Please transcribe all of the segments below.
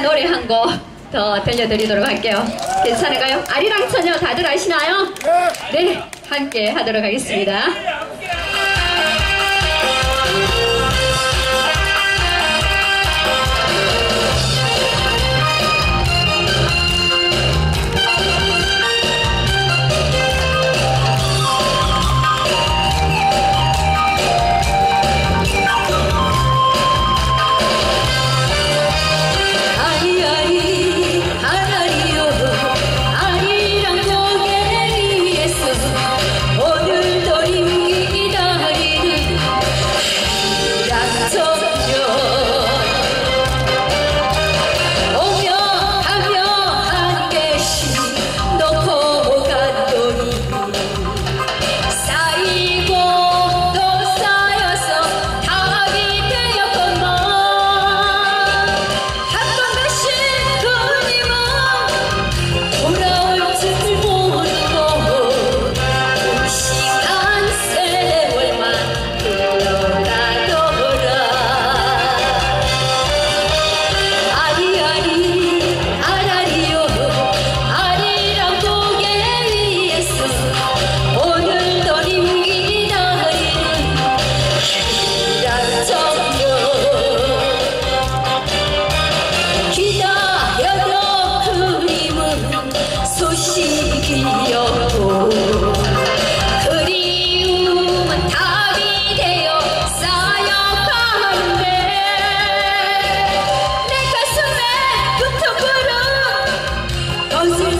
노래 한 곡 더 들려드리도록 할게요. 괜찮을까요? 아리랑 처녀 다들 아시나요? 네, 네 함께 하도록 하겠습니다.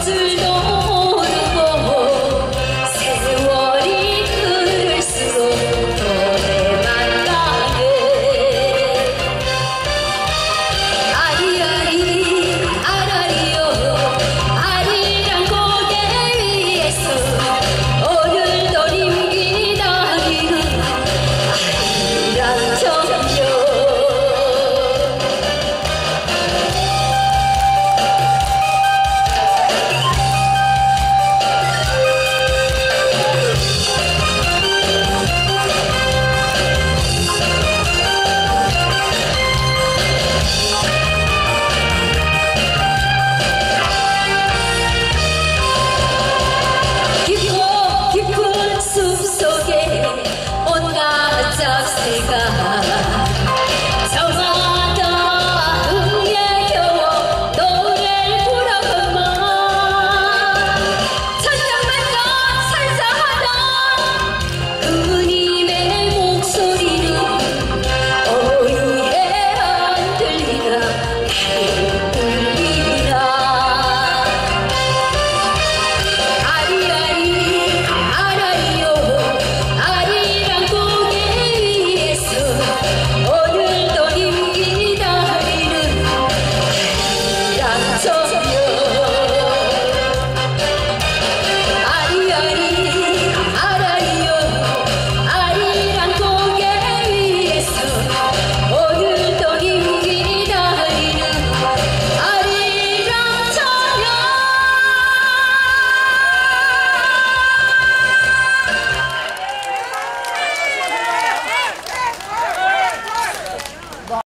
soon.